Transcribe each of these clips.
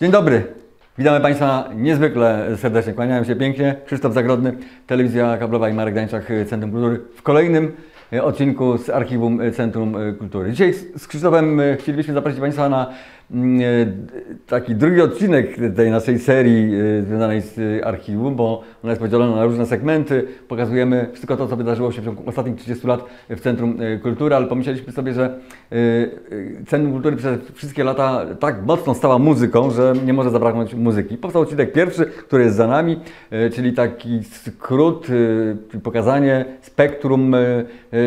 Dzień dobry. Witamy Państwa niezwykle serdecznie. Kłaniałem się pięknie. Krzysztof Zagrodny, Telewizja Kablowa i Marek Dańczak, Centrum Kultury. W kolejnym e, odcinku z Archiwum Centrum Kultury. Dzisiaj z Krzysztofem e, chcielibyśmy zaprosić Państwa na e, taki drugi odcinek tej naszej serii e, związanej z archiwum, bo ona jest podzielona na różne segmenty. Pokazujemy wszystko to, co wydarzyło się w ciągu ostatnich 30 lat w Centrum e, Kultury, ale pomyśleliśmy sobie, że Centrum Kultury przez wszystkie lata tak mocno stała muzyką, że nie może zabraknąć muzyki. Powstał odcinek pierwszy, który jest za nami, czyli taki skrót, pokazanie spektrum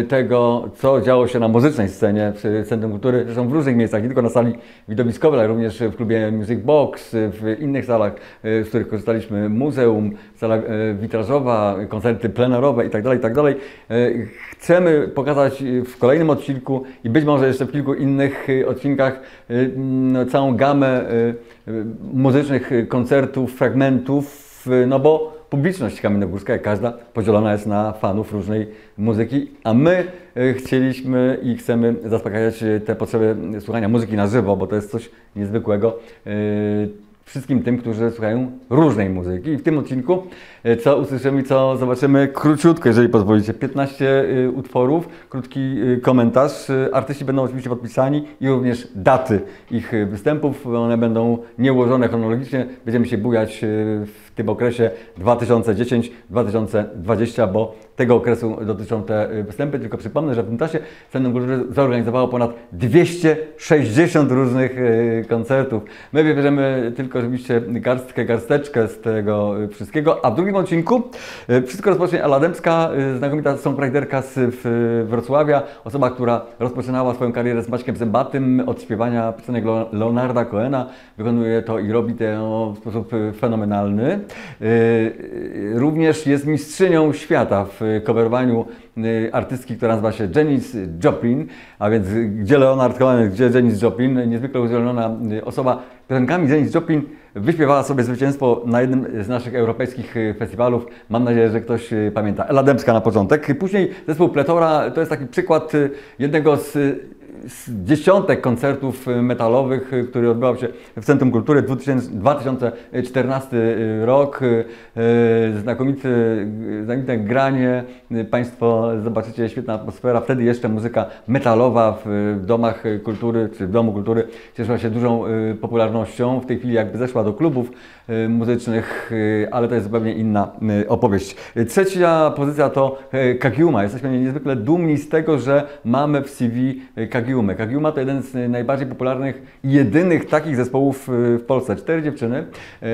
tego, co działo się na muzycznej scenie w Centrum Kultury, zresztą w różnych miejscach, nie tylko na sali widowiskowej, widowiskowe, ale również w klubie Music Box, w innych salach, e, z których korzystaliśmy, muzeum, sala e, witrażowa, koncerty plenerowe itd., tak itd. Tak e, chcemy pokazać w kolejnym odcinku i być może jeszcze w kilku innych odcinkach całą gamę muzycznych koncertów, fragmentów, no bo publiczność kamiennogórska, jak każda, podzielona jest na fanów różnej muzyki, a my e, chcieliśmy i chcemy zaspokajać te potrzeby słuchania muzyki na żywo, bo to jest coś niezwykłego. E, wszystkim tym, którzy słuchają różnej muzyki. I w tym odcinku, e, co usłyszymy, co zobaczymy, króciutko, jeżeli pozwolicie, 15 utworów, krótki komentarz. Artyści będą oczywiście podpisani i również daty ich występów. One będą nieułożone chronologicznie. Będziemy się bujać w tym okresie 2010-2020, bo tego okresu dotyczą te y, występy. Tylko przypomnę, że w tym czasie Centrum Kultury zorganizowało ponad 260 różnych y, koncertów. My wybierzemy tylko oczywiście garstkę, garsteczkę z tego y, wszystkiego, a w drugim odcinku wszystko rozpocznie Ala znakomita songwriterka z Wrocławia, osoba, która rozpoczynała swoją karierę z Maćkiem Zębatym od śpiewania piosenek Leonarda Coena. Wykonuje to i robi to w sposób fenomenalny. Również jest mistrzynią świata w coverowaniu y, artystki, która nazywa się Janis Joplin, a więc gdzie Leonard Cohen, gdzie Janis Joplin, niezwykle uzdolniona y, osoba. Piosenkami Janis Joplin wyśpiewała sobie zwycięstwo na jednym z naszych europejskich y, festiwalów. Mam nadzieję, że ktoś pamięta. Ela Dębska na początek. Później zespół Pletora to jest taki przykład jednego z dziesiątek koncertów y, metalowych, y, który odbywał się w Centrum Kultury 2014 y, rok. Znakomite, znakomite granie. Państwo zobaczycie, świetna atmosfera. Wtedy jeszcze muzyka metalowa w domach kultury, czy w Domu Kultury cieszyła się dużą popularnością. W tej chwili jakby zeszła do klubów muzycznych, ale to jest zupełnie inna opowieść. Trzecia pozycja to Kagiuma. Jesteśmy niezwykle dumni z tego, że mamy w CV Kagiumę. Kagiuma to jeden z najbardziej popularnych i jedynych takich zespołów y, w Polsce. Cztery dziewczyny. Y,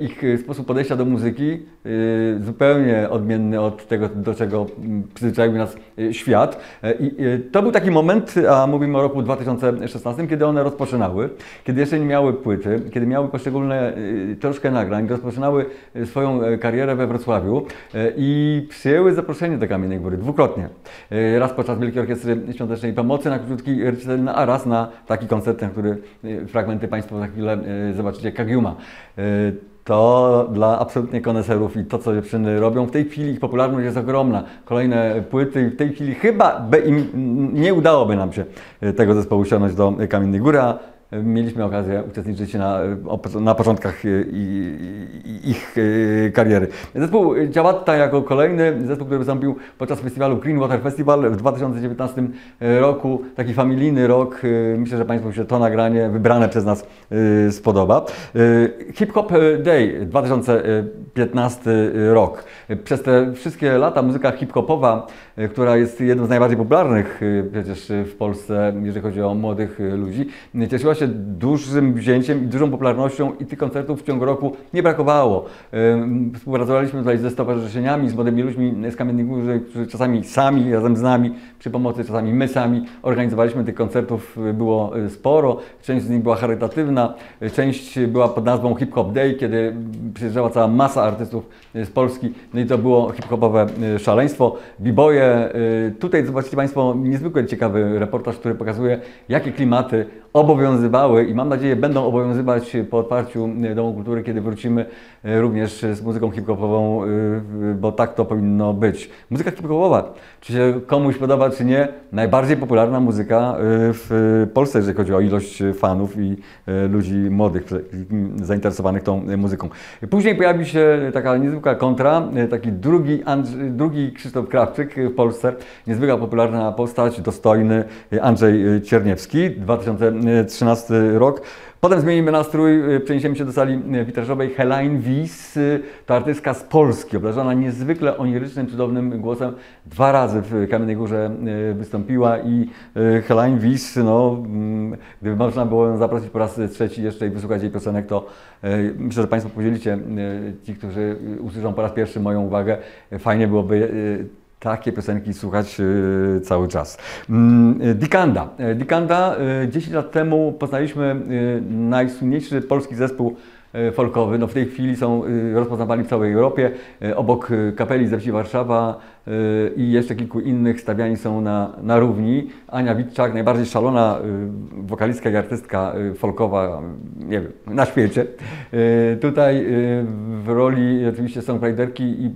ich sposób podejścia do muzyki y, zupełnie odmienny od tego, do czego mm, przyzwyczaił nas świat. I to był taki moment, a mówimy o roku 2016, kiedy one rozpoczynały, kiedy jeszcze nie miały płyty, kiedy miały poszczególne troszkę nagrań, rozpoczynały swoją karierę we Wrocławiu i przyjęły zaproszenie do Kamiennej Góry dwukrotnie. Raz podczas Wielkiej Orkiestry Świątecznej Pomocy na krótki a raz na taki koncert, na który fragmenty Państwo za chwilę zobaczycie, Kagiuma. To dla absolutnie koneserów i to, co dziewczyny robią, w tej chwili ich popularność jest ogromna. Kolejne płyty i w tej chwili chyba nie udałoby nam się tego zespołu ściągnąć do Kamiennej Góry, a mieliśmy okazję uczestniczyć na, na początkach ich kariery. Zespół Działatta jako kolejny zespół, który wystąpił podczas festiwalu Green Water Festival w 2019 roku. Taki familijny rok. Myślę, że Państwu się to nagranie wybrane przez nas spodoba. Hip Hop Day 2015 rok. Przez te wszystkie lata muzyka hip-hopowa, która jest jedną z najbardziej popularnych przecież w Polsce, jeżeli chodzi o młodych ludzi, cieszyła się się dużym wzięciem i dużą popularnością i tych koncertów w ciągu roku nie brakowało. Współpracowaliśmy tutaj ze stowarzyszeniami, z młodymi ludźmi z Kamiennej Góry, którzy czasami sami, razem z nami, przy pomocy czasami my sami organizowaliśmy tych koncertów, było y, sporo. Część z nich była charytatywna, część była pod nazwą Hip Hop Day, kiedy przyjeżdżała cała masa artystów y, z Polski, no i to było hip-hopowe y, szaleństwo. Biboje, tutaj zobaczycie Państwo niezwykle ciekawy reportaż, który pokazuje, jakie klimaty obowiązywały i mam nadzieję będą obowiązywać po otwarciu Domu Kultury, kiedy wrócimy również z muzyką hip-hopową, bo tak to powinno być. Muzyka hip-hopowa, czy się komuś podoba, czy nie, najbardziej popularna muzyka w Polsce, jeżeli chodzi o ilość fanów i ludzi młodych zainteresowanych tą muzyką. Później pojawi się taka niezwykła kontra, taki drugi, drugi Krzysztof Krawczyk w Polsce, niezwykle popularna postać, dostojny Andrzej Cierniewski, 2013 rok. Potem zmienimy nastrój, y, przeniesiemy się do sali y, witrażowej. Helaine Wies y, to artystka z Polski, obdarzona niezwykle onirycznym, cudownym głosem. Dwa razy w Kamiennej Górze wystąpiła i Helaine Wies, no, mm, gdyby można było ją zaprosić po raz trzeci jeszcze i wysłuchać jej piosenek, to myślę, że Państwo podzielicie, ci, którzy usłyszą po raz pierwszy moją uwagę. Fajnie byłoby takie piosenki słuchać yy, cały czas. Yy, Dikanda. Dikanda, yy, 10 lat temu poznaliśmy najsłynniejszy polski zespół folkowy. No w tej chwili są rozpoznawani w całej Europie. Obok kapeli ze wsi Warszawa i jeszcze kilku innych stawiani są na, na równi. Ania Witczak, najbardziej szalona wokalistka i artystka folkowa, nie wiem, na świecie. Tutaj w roli oczywiście songwriterki i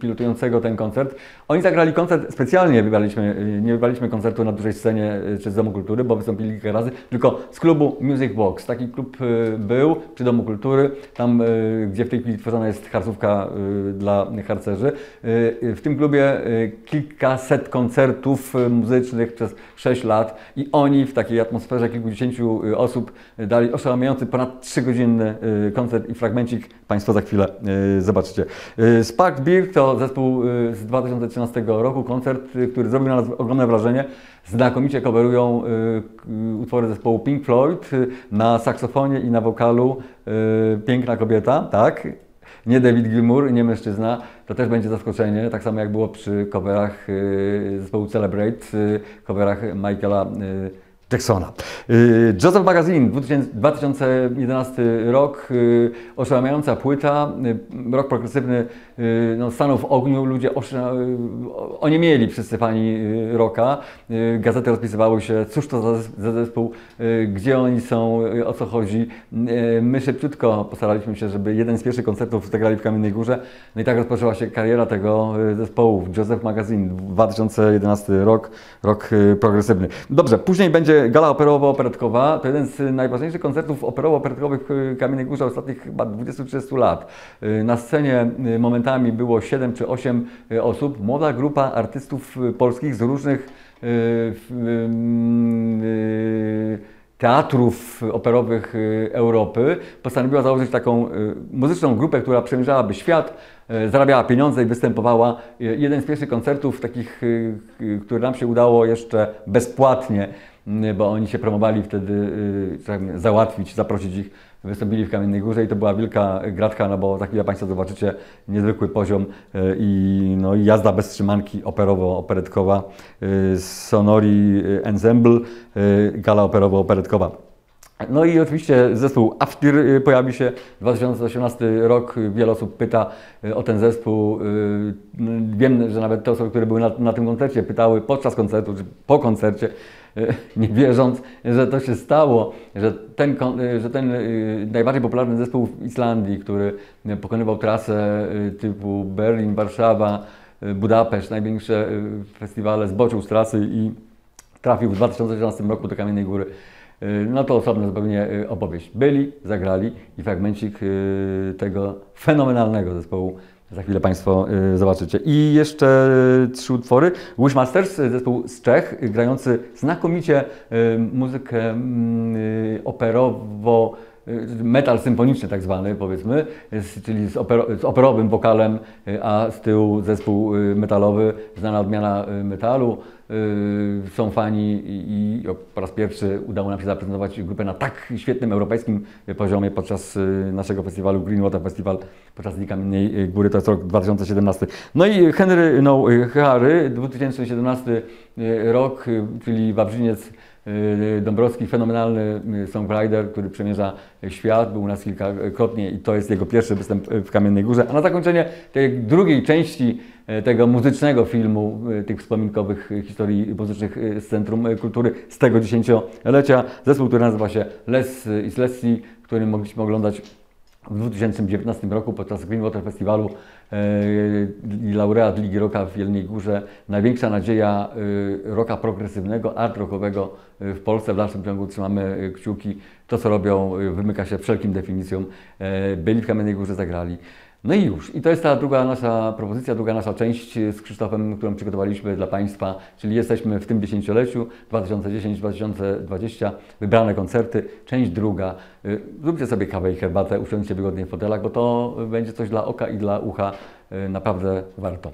pilotującego ten koncert. Oni zagrali koncert, specjalnie wybraliśmy, nie wybraliśmy koncertu na dużej scenie czy z Domu Kultury, bo wystąpili kilka razy, tylko z klubu Music Box. Taki klub był przy Domu Kultury, tam gdzie w tej chwili tworzona jest harcówka dla harcerzy. W tym klubie sobie kilkaset koncertów muzycznych przez 6 lat i oni w takiej atmosferze kilkudziesięciu y, osób dali oszałamiający ponad 3-godzinny y, koncert i fragmencik Państwo za chwilę y, zobaczycie. Spark Beer to zespół z 2013 roku, koncert, który zrobił na nas ogromne wrażenie. Znakomicie coverują utwory zespołu Pink Floyd na saksofonie i na wokalu Piękna kobieta, tak? Nie David Gilmour, nie mężczyzna, to też będzie zaskoczenie, tak samo jak było przy coverach y, zespołu Celebrate, y, coverach Michaela y, Jacksona. Joseph Magazine, 2011 rok, oszałamiająca płyta, rok progresywny no, stanął w ogniu, ludzie oni mieli wszyscy fani roka, gazety rozpisywały się, cóż to za zespół, gdzie oni są, o co chodzi. My szybciutko postaraliśmy się, żeby jeden z pierwszych koncertów zagrali w Kamiennej Górze, no i tak rozpoczęła się kariera tego zespołu, Joseph Magazine, 2011 rok, rok progresywny. Dobrze, później będzie gala operowo-operetkowa to jeden z najważniejszych koncertów operowo-operetkowych Kamiennej Górze ostatnich chyba 20-30 lat. Na scenie momentami było 7 czy 8 osób. Młoda grupa artystów polskich z różnych teatrów operowych Europy postanowiła założyć taką muzyczną grupę, która przemierzałaby świat, zarabiała pieniądze i występowała. Jeden z pierwszych koncertów takich, który nam się udało jeszcze bezpłatnie bo oni się promowali wtedy, y, tak załatwić, zaprosić ich. Wystąpili w Kamiennej Górze i to była wielka gratka, no bo za chwilę Państwo zobaczycie niezwykły poziom y, i no, jazda bez trzymanki operowo-operetkowa, y, Sonori Ensemble, gala operowo-operetkowa. No i oczywiście zespół Aftir pojawi się 2018 rok. Wiele osób pyta o ten zespół. Wiem, że nawet te osoby, które były na, na tym koncercie, pytały podczas koncertu czy po koncercie, nie wierząc, że to się stało, że ten, że ten y, najbardziej popularny zespół w Islandii, który pokonywał trasę typu Berlin, Warszawa, Budapeszt, największe festiwale, zboczył z trasy i trafił w 2013 roku do Kamiennej Góry. No to osobna zupełnie opowieść. Byli, zagrali i fragmencik tego fenomenalnego zespołu za chwilę Państwo y, zobaczycie. I jeszcze y, trzy utwory. Wishmasters, zespół z Czech, grający znakomicie y, muzykę mm, operowo metal symfoniczny tak zwany powiedzmy, czyli z, opero, z, operowym wokalem, a z tyłu zespół metalowy, znana odmiana metalu. Y, są fani i po raz pierwszy udało nam się zaprezentować grupę na tak świetnym europejskim poziomie podczas y, naszego festiwalu Green Water Festival podczas Dni Kamiennej Góry, to jest rok 2017. No i Henry no, Harry, 2017 rok, czyli Wawrzyniec y, Dąbrowski, fenomenalny y, songwriter, który przemierza świat, był u nas kilkakrotnie i to jest jego pierwszy występ w Kamiennej Górze. A na zakończenie tej drugiej części y, tego muzycznego filmu, y, tych wspominkowych historii muzycznych y, z Centrum Kultury z tego dziesięciolecia, zespół, który nazywa się Les is Leslie, który mogliśmy oglądać w 2019 roku podczas Greenwater Festiwalu e, i laureat Ligi Roka w Jeleniej Górze. Największa nadzieja e, roka progresywnego, art rockowego e, w Polsce. W dalszym ciągu trzymamy e, kciuki. To, co robią, e, wymyka się wszelkim definicjom. E, Byli w Kamiennej Górze, zagrali. No i już. I to jest ta druga nasza propozycja, druga nasza część z Krzysztofem, którą przygotowaliśmy dla Państwa, czyli jesteśmy w tym dziesięcioleciu 2010-2020, wybrane koncerty, część druga. Y, Zróbcie sobie kawę i herbatę, usiądźcie wygodnie w fotelach, bo to będzie coś dla oka i dla ucha, y, naprawdę warto.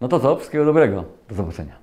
No to co, wszystkiego dobrego, do zobaczenia.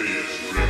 Be as real.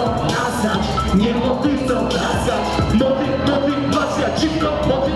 co nie motyw to klasa, motyw, motywacja, cicho, motyw.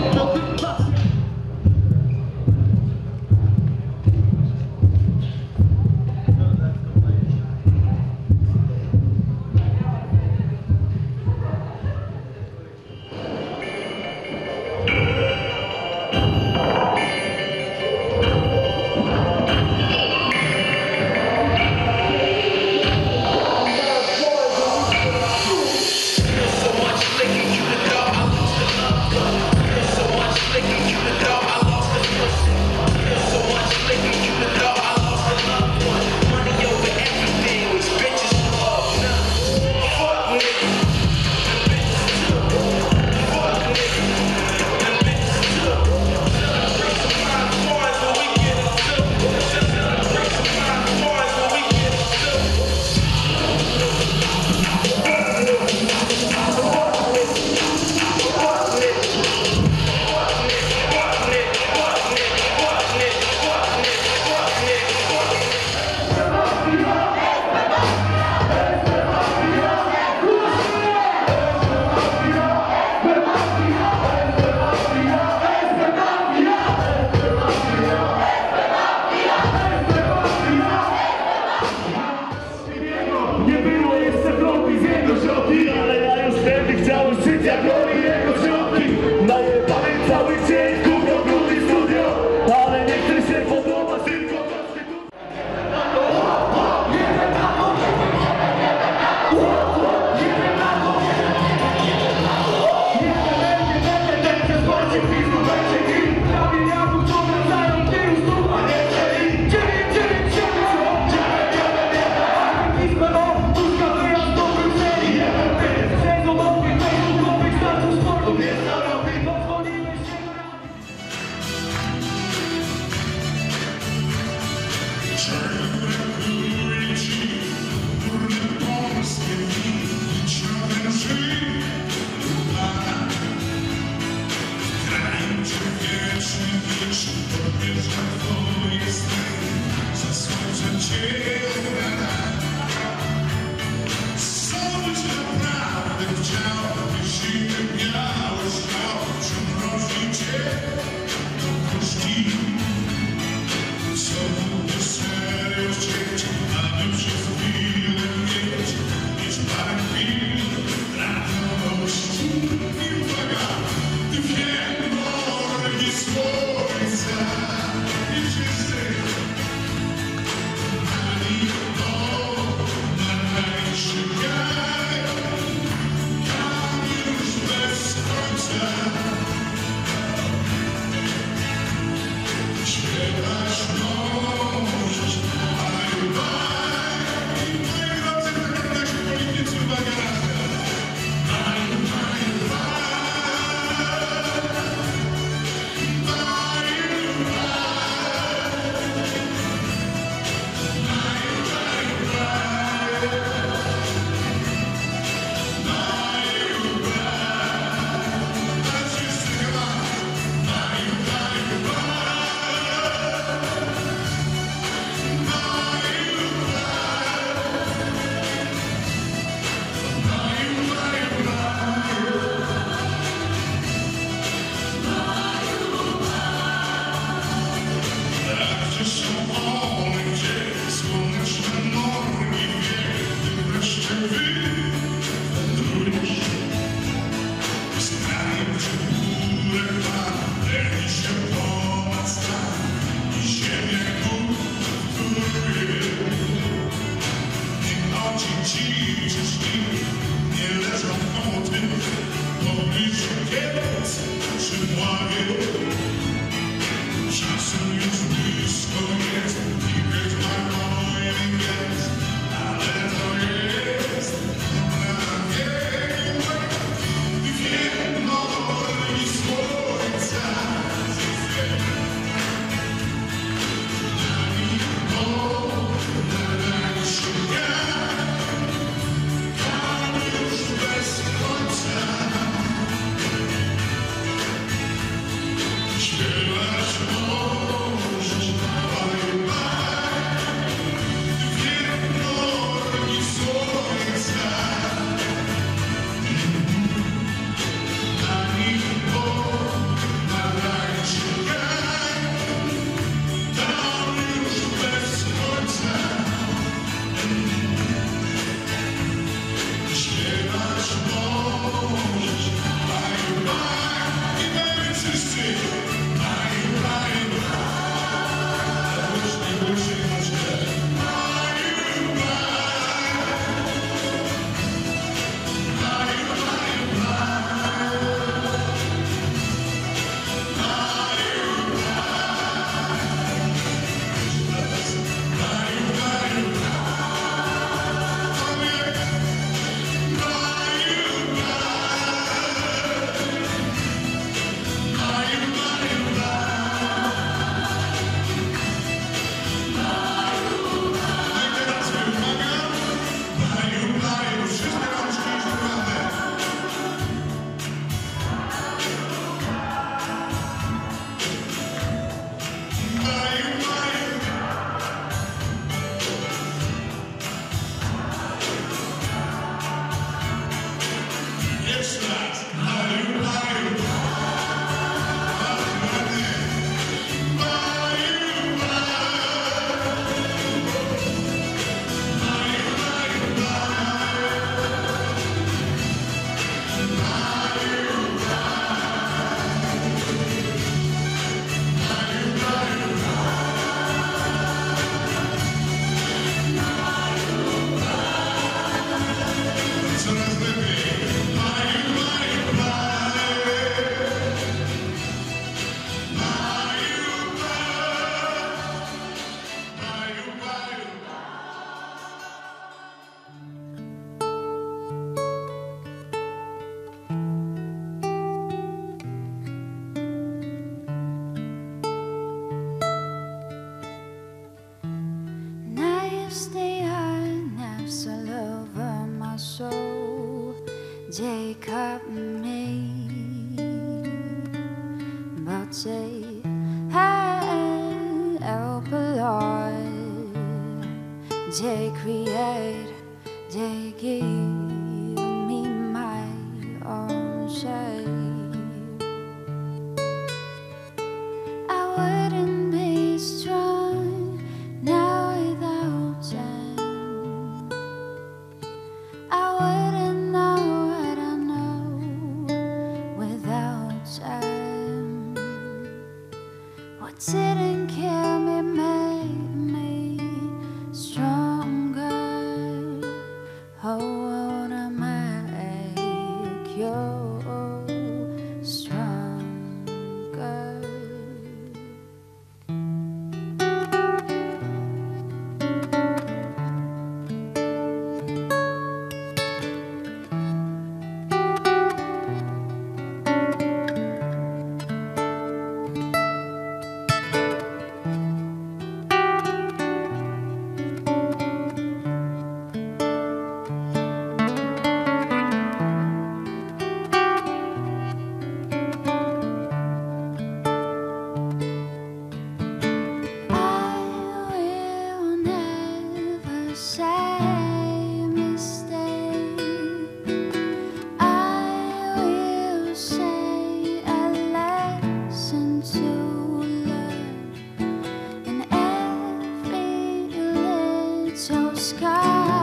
sky.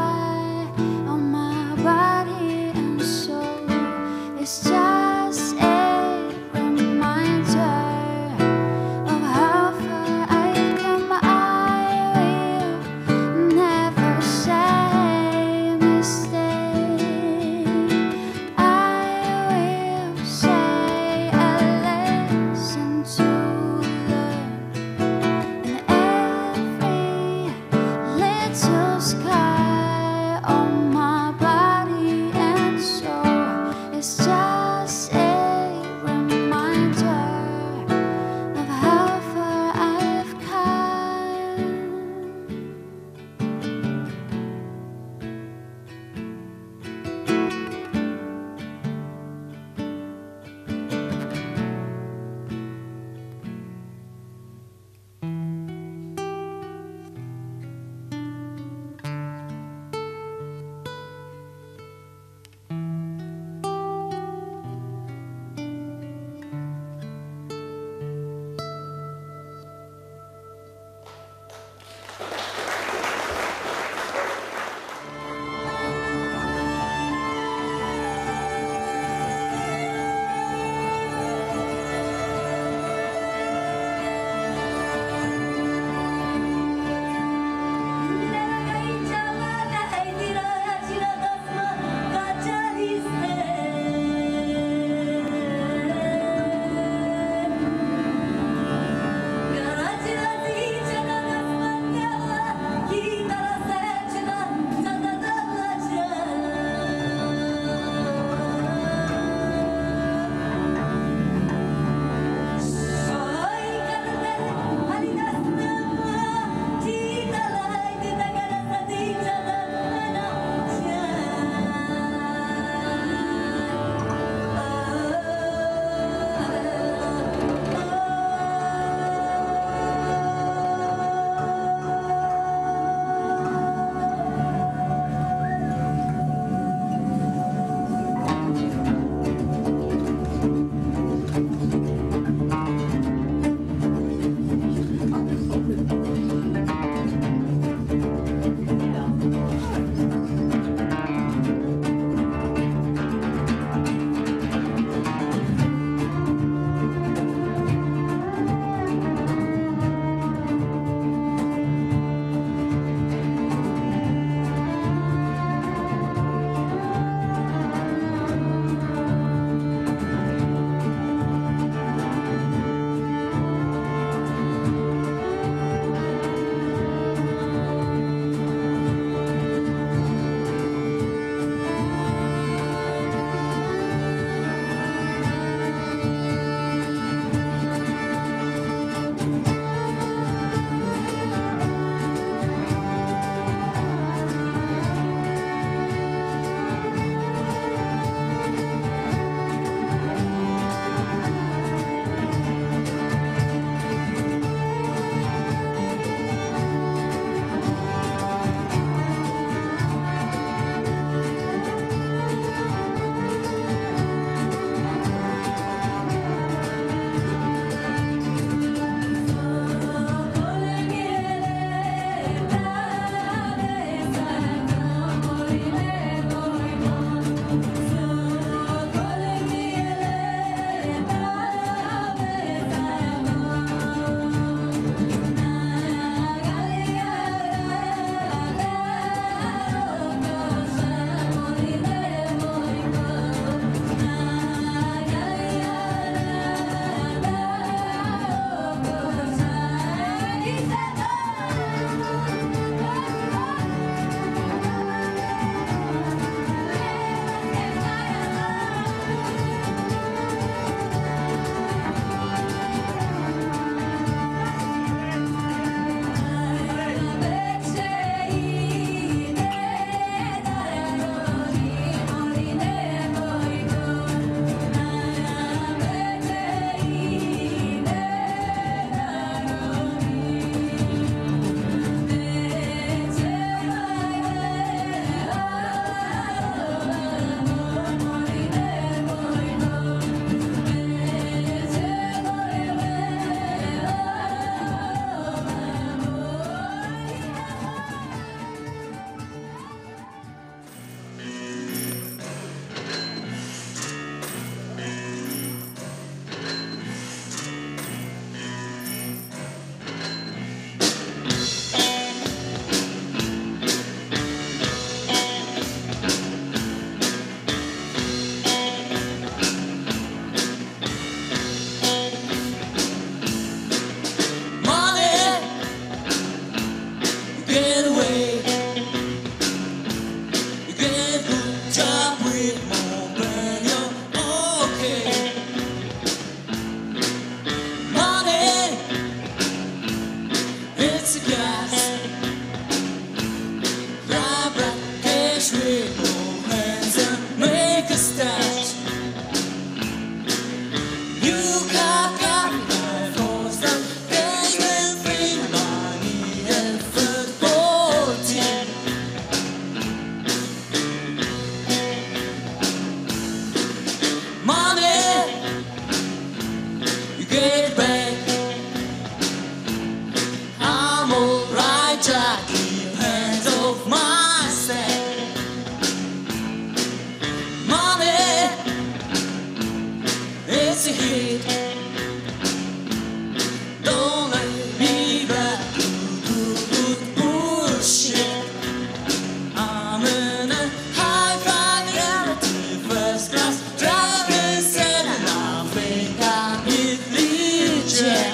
Yeah.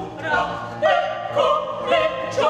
sopra, ecco, freccia,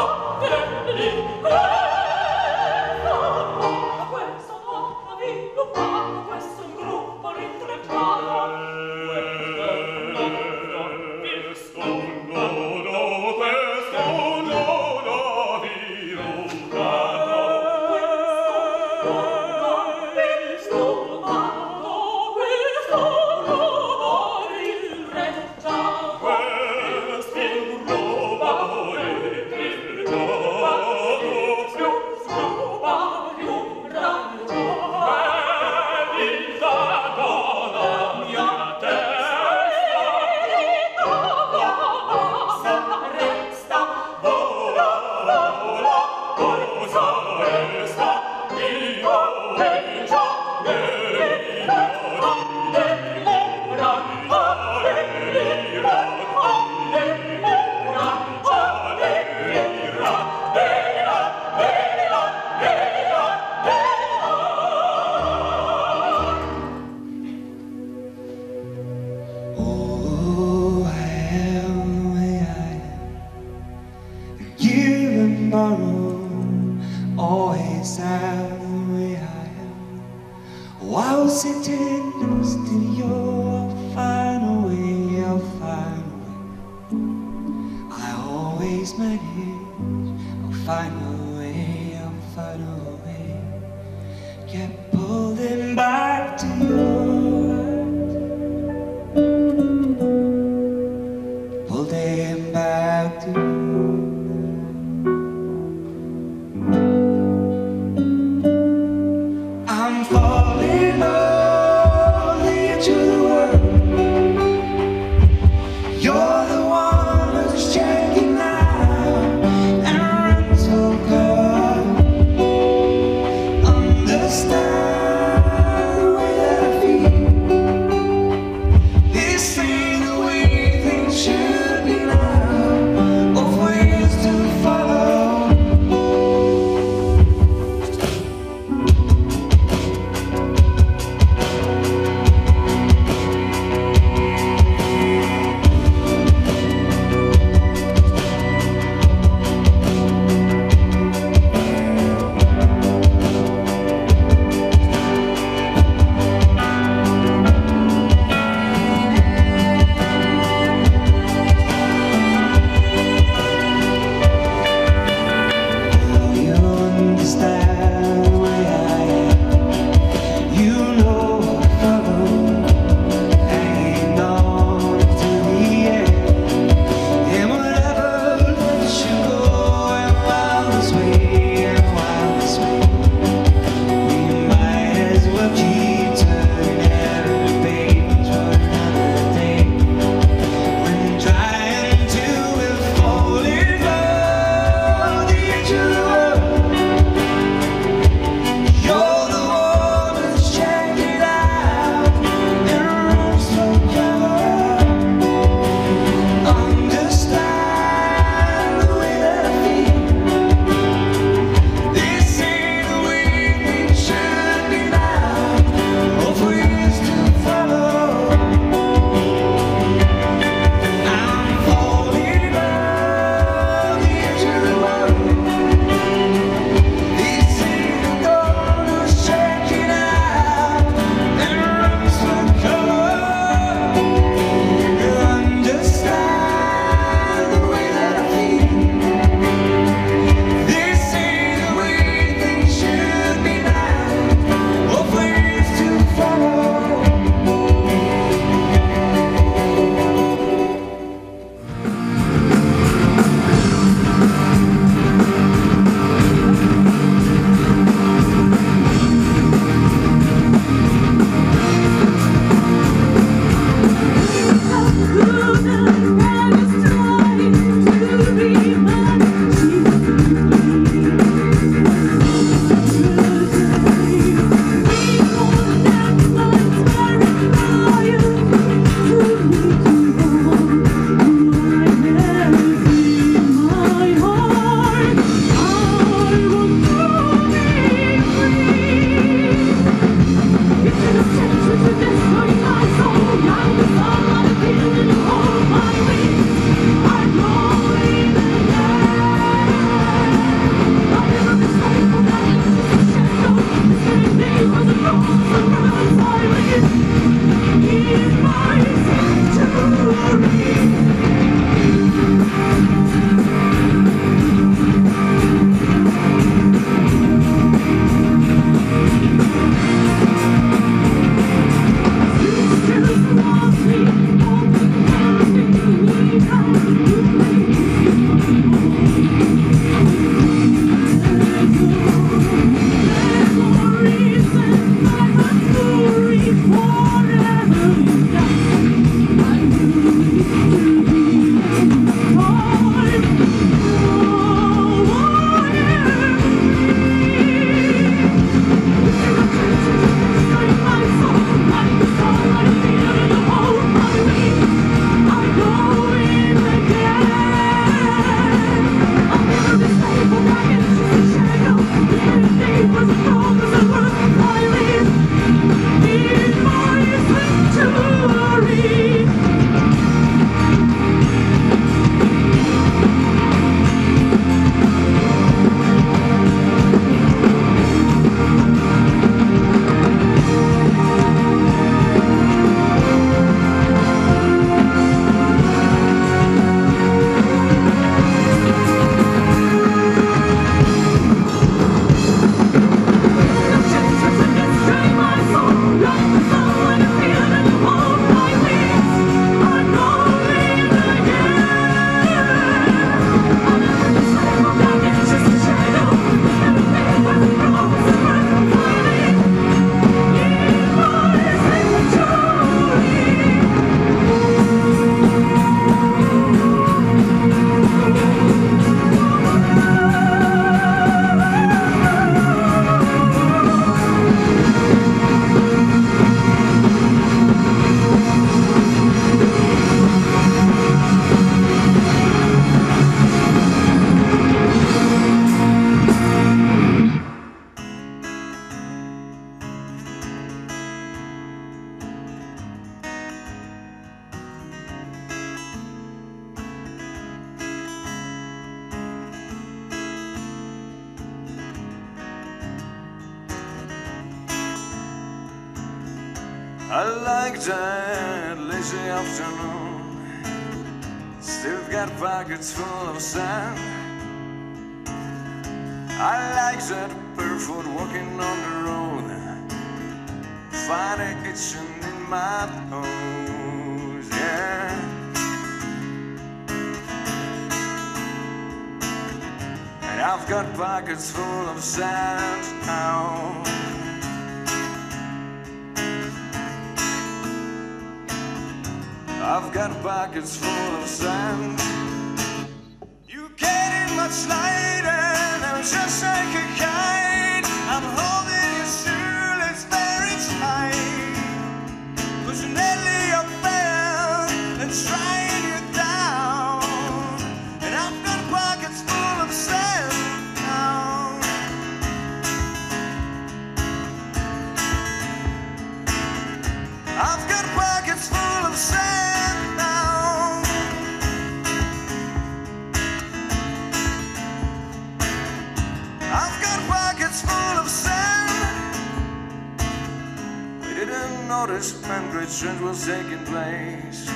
didn't notice and great change was taking place.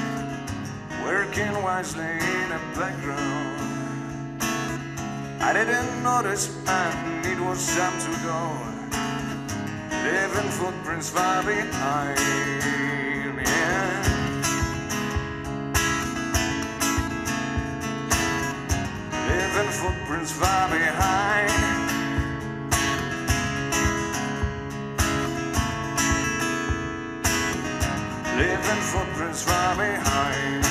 Working wisely in the background. I didn't notice and it was time to go. Leaving footprints far behind. Yeah. Leaving footprints far behind. leaving footprints far behind.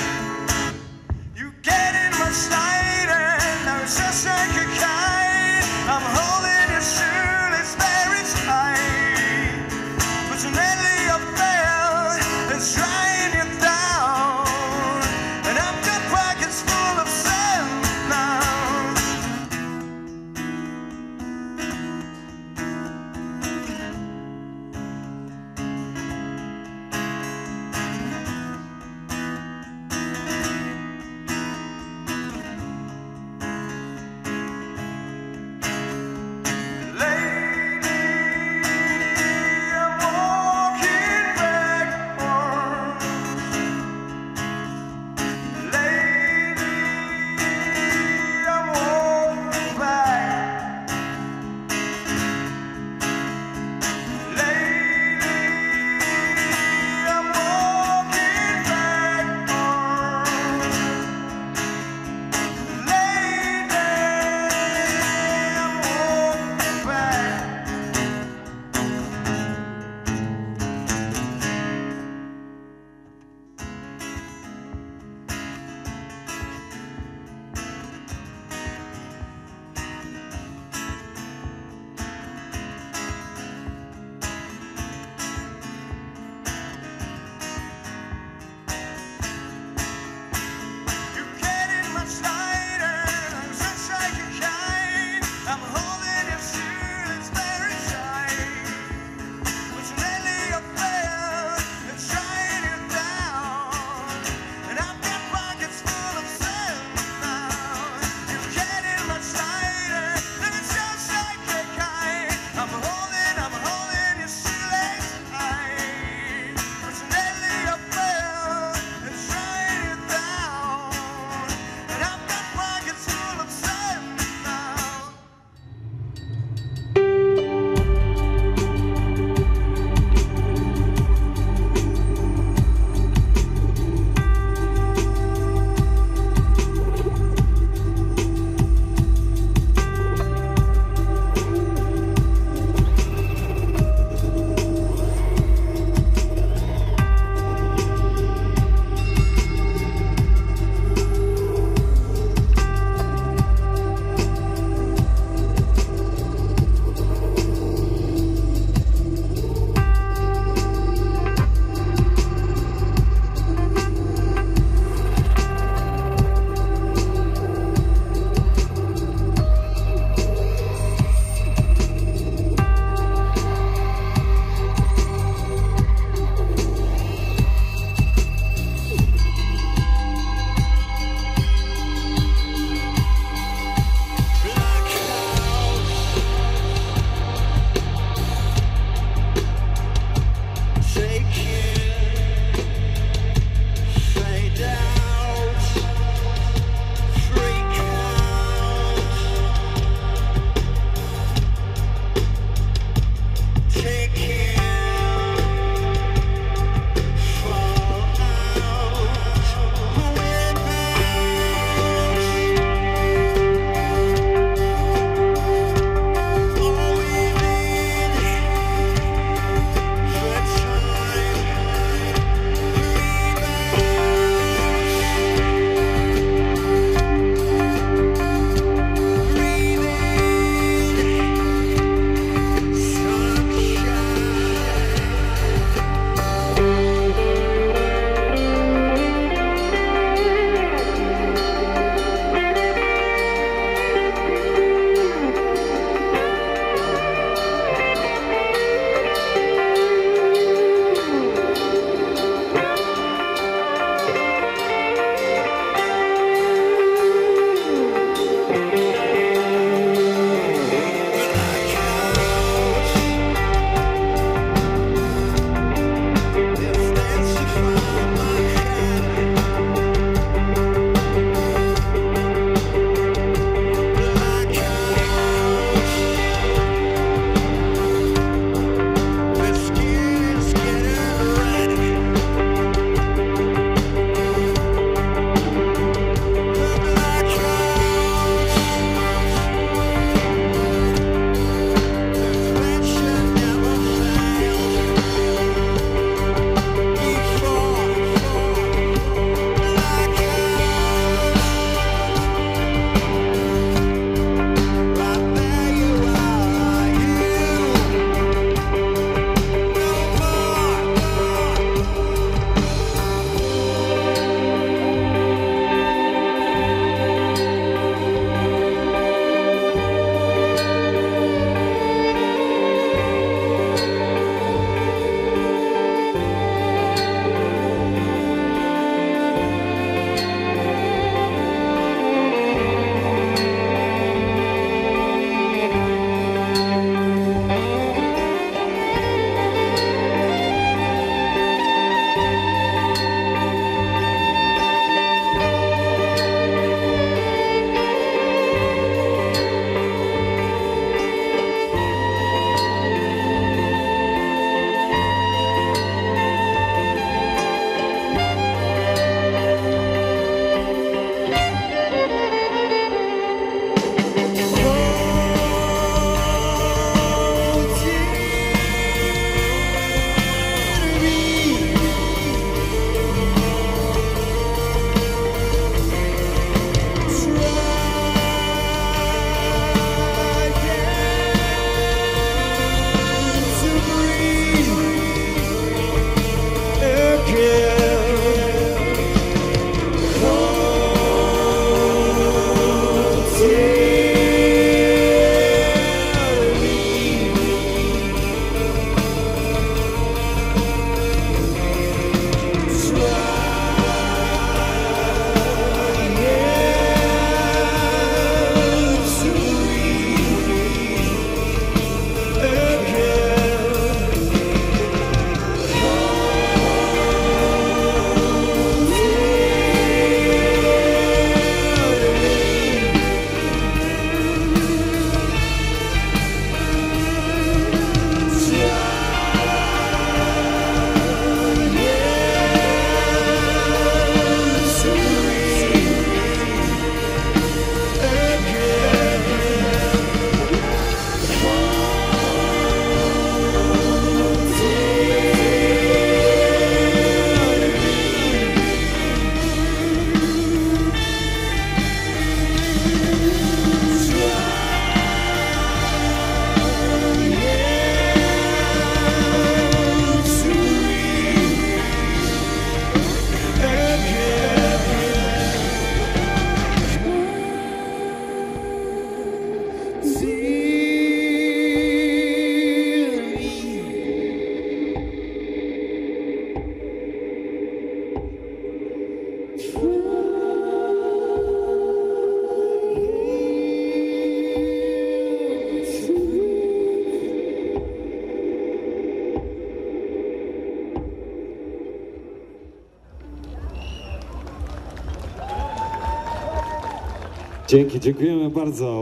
Dzięki, dziękujemy bardzo.